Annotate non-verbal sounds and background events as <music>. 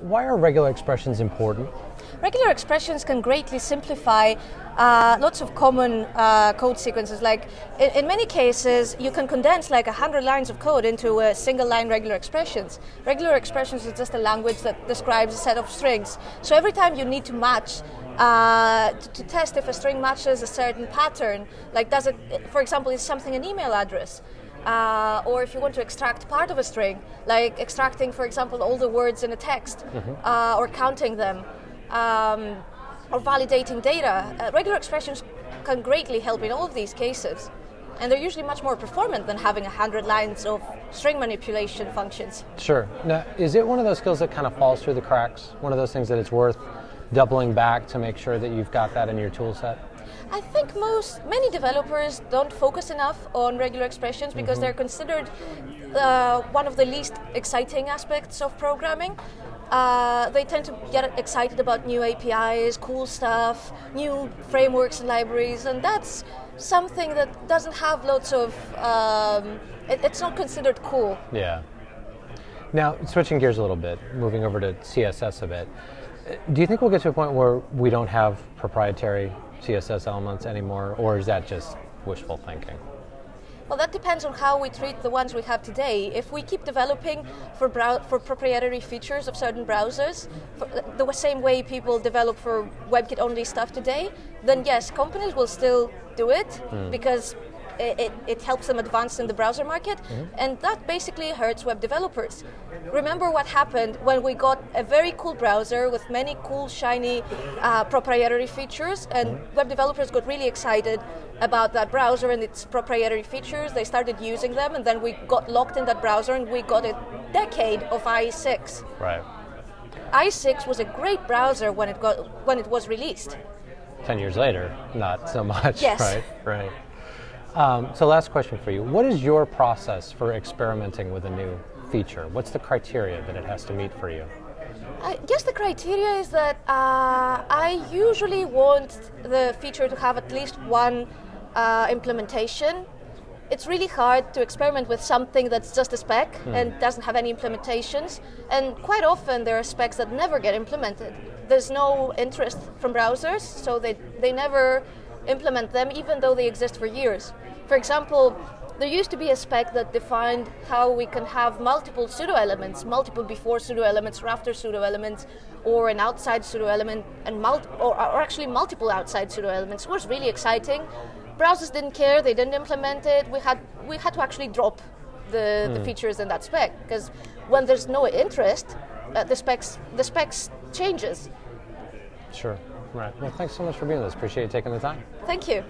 why are regular expressions important? Regular expressions can greatly simplify uh, lots of common uh, code sequences. Like in, in, many cases, you can condense like a hundred lines of code into a single line regular expressions. Regular expressions is just a language that describes a set of strings. So every time you need to match uh, to, to, test if a string matches a certain pattern, like does it, for example, is something an email address? Uh, or if you want to extract part of a string, like extracting, for example, all the words in a text, mm-hmm. uh, or counting them um, or validating data. Uh, regular expressions can greatly help in all of these cases. And they're usually much more performant than having a hundred lines of string manipulation functions. Sure. Now, is it one of those skills that kind of falls through the cracks? One of those things that it's worth doubling back to make sure that you've got that in your tool set? I think most many developers don't focus enough on regular expressions because mm-hmm. they're considered uh, one of the least exciting aspects of programming. Uh, they tend to get excited about new APIs, cool stuff, new frameworks and libraries, and that's something that doesn't have lots of. Um, it, it's not considered cool. Yeah. Now, switching gears a little bit, moving over to CSS a bit, do you think we'll get to a point where we don't have proprietary CSS elements anymore, or is that just wishful thinking? Well, that depends on how we treat the ones we have today. If we keep developing for, brow- for proprietary features of certain browsers, the same way people develop for WebKit only stuff today, then yes, companies will still do it mm. because it, it, helps them advance in the browser market, mm-hmm. and that basically hurts web developers. Remember what happened when we got a very cool browser with many cool, shiny uh, proprietary features, and mm-hmm. web developers got really excited about that browser and its proprietary features. They started using them, and then we got locked in that browser, and we got a decade of IE6. Right. IE6 was a great browser when it got when it was released. Ten years later, not so much. Yes. <laughs> Right. Right. Um, so, last question for you: What is your process for experimenting with a new feature? What's the criteria that it has to meet for you? I guess the criteria is that uh, I usually want the feature to have at least one uh, implementation. It's really hard to experiment with something that's just a spec hmm. and doesn't have any implementations. And quite often there are specs that never get implemented. There's no interest from browsers, so they, they never implement them even though they exist for years. For example, there used to be a spec that defined how we can have multiple pseudo elements, multiple before pseudo elements or after pseudo elements, or an outside pseudo element, and mul- or, or actually multiple outside pseudo elements. It was really exciting. Browsers didn't care; they didn't implement it. We had we had to actually drop the, mm. the hmm. features in that spec because when there's no interest, uh, the specs the specs changes. Sure. Right. Well, thanks so much for being with us. Appreciate you taking the time. Thank you.